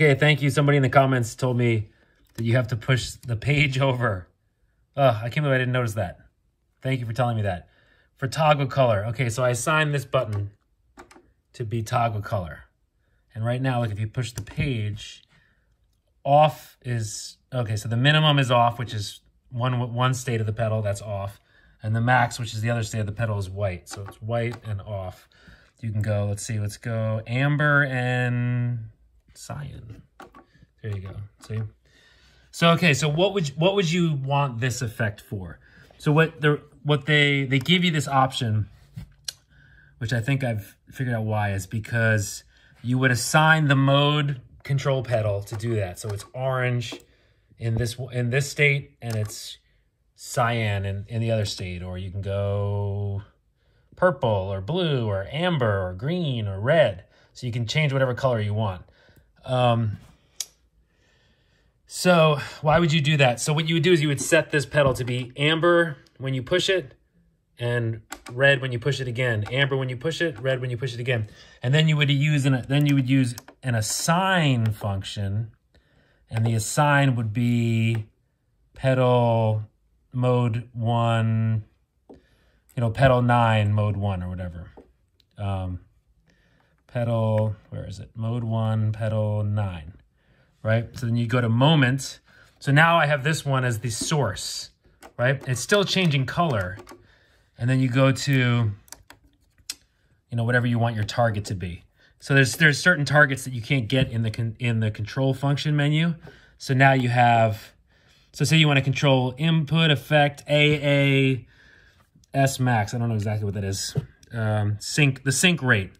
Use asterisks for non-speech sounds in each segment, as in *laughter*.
Okay, thank you. Somebody in the comments told me that you have to push the page *laughs* over. Oh, I can't believe I didn't notice that. Thank you for telling me that. For toggle color. Okay, so I assigned this button to be toggle color. And right now, like if you push the page, off is, okay, so the minimum is off, which is one, one state of the pedal, that's off. And the max, which is the other state of the pedal, is white. So it's white and off. You can go, let's see, let's go amber and cyan. There you go, see? So, okay, so what would, what would you want this effect for? So what, the, what they, they give you this option, which I think I've figured out why, is because you would assign the mode control pedal to do that. So it's orange in this in this state and it's cyan in, in the other state. Or you can go purple or blue or amber or green or red. So you can change whatever color you want. Um, so why would you do that? So what you would do is you would set this pedal to be amber when you push it and red when you push it again. Amber when you push it, red when you push it again. And then you would use an then you would use an assign function, and the assign would be pedal mode one, you know, pedal nine mode one or whatever. Um, pedal, where is it? Mode one, pedal nine, right? So then you go to moment. So now I have this one as the source, right? It's still changing color. And then you go to, you know, whatever you want your target to be. So there's there's certain targets that you can't get in the in the control function menu. So now you have, so say you want to control input effect AA S max. I don't know exactly what that is. Um, sync the sync rate.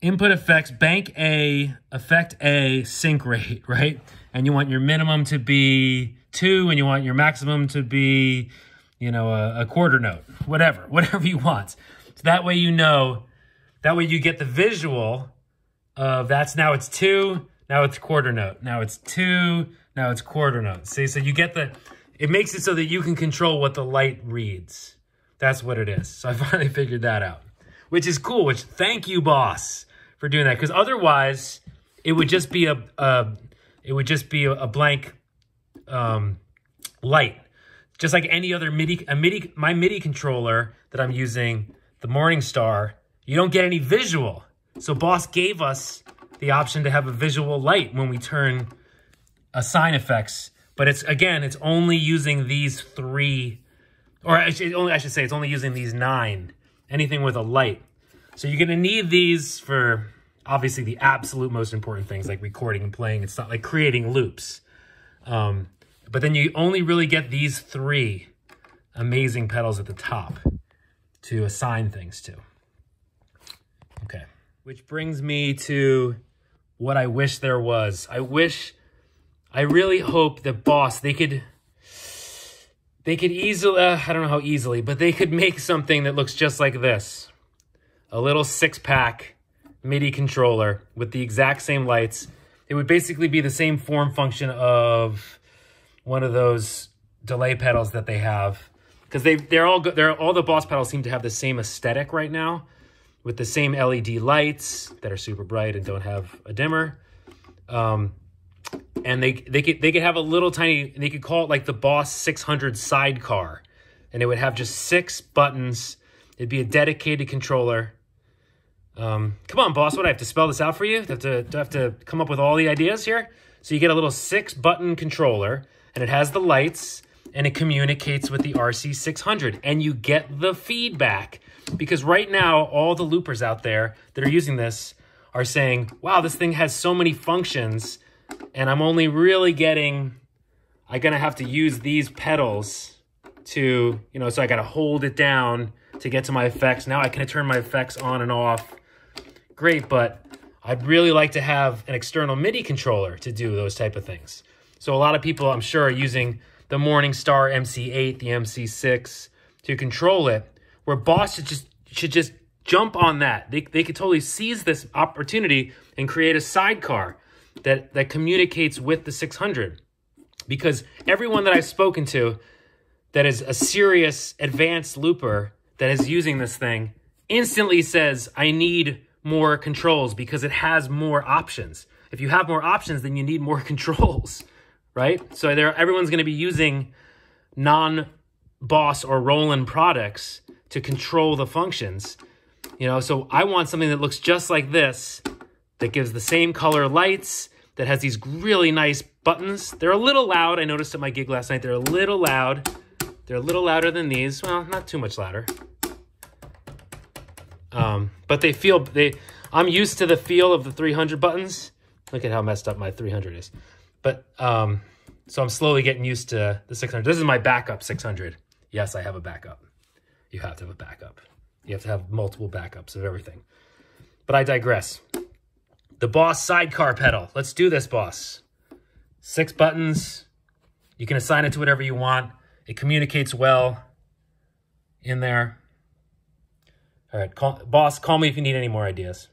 Input effects bank A effect A sync rate *laughs* right, and you want your minimum to be two, and you want your maximum to be, you know, a, a quarter note, whatever, *laughs* whatever you want. So that way you know that way you get the visual of that's now it's two, now it's quarter note, now it's two, now it's quarter note. See, so you get the, it makes it so that you can control what the light reads. That's what it is. So I *laughs* finally figured that out, which is cool, which thank you, boss, for doing that. Because otherwise, it would just be a, a it would just be a, blank um, light. Just like any other MIDI, a MIDI, my MIDI controller that I'm using, the Morningstar, you don't get any visual. So Boss gave us the option to have a visual light when we turn a sign effects. But it's, again, it's only using these three, or I should, I should say it's only using these nine, anything with a light. So you're to need these for obviously the absolute most important things like recording and playing. It's not like creating loops. Um, but then you only really get these three amazing pedals at the top to assign things to. Okay. Which brings me to what I wish there was. I wish, I really hope that Boss, they could, they could easily, uh, I don't know how easily, but they could make something that looks just like this. A little six pack MIDI controller with the exact same lights. It would basically be the same form function of one of those delay pedals that they have. Because they, they're all, they're, all the Boss pedals seem to have the same aesthetic right now with the same LED lights that are super bright and don't have a dimmer. Um, and they they could they could have a little tiny they could call it like the Boss 600 sidecar, and it would have just six buttons. It'd be a dedicated controller. Um, come on, boss! What I have to spell this out for you? Do I have to, do I have to come up with all the ideas here? So you get a little six button controller, and it has the lights, and it communicates with the RC600, and you get the feedback because right now, all the loopers out there that are using this are saying, wow, this thing has so many functions, and I'm only really getting, I'm going to have to use these pedals to, you know, so I got to hold it down to get to my effects. Now I can turn my effects on and off. Great, but I'd really like to have an external MIDI controller to do those type of things. So a lot of people, I'm sure, are using the Morningstar MC8, the MC6 to control it where Boss should just should just jump on that. They, they could totally seize this opportunity and create a sidecar that, that communicates with the 600. Because everyone that I've spoken to that is a serious advanced looper that is using this thing instantly says, I need more controls because it has more options. if you have more options, then you need more *laughs* controls, right? So there, everyone's going to be using non-Boss or Roland products to control the functions. You know, so I want something that looks just like this, that gives the same color lights, that has these really nice buttons. They're a little loud. I noticed at my gig last night, they're a little loud. They're a little louder than these. Well, not too much louder. Um, but they feel, they. I'm used to the feel of the 300 buttons. Look at how messed up my 300 is. But, um, so I'm slowly getting used to the 600. This is my backup 600. Yes, I have a backup. You have to have a backup. You have to have multiple backups of everything. But I digress. The Boss sidecar pedal. Let's do this, Boss. Six buttons. You can assign it to whatever you want. It communicates well in there. All right, call, Boss, call me if you need any more ideas.